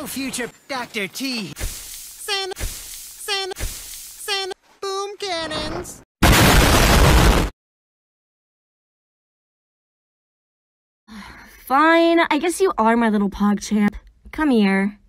Hello, future Dr. T. Send, send, send boom cannons. Fine, I guess you are my little pog champ. Come here.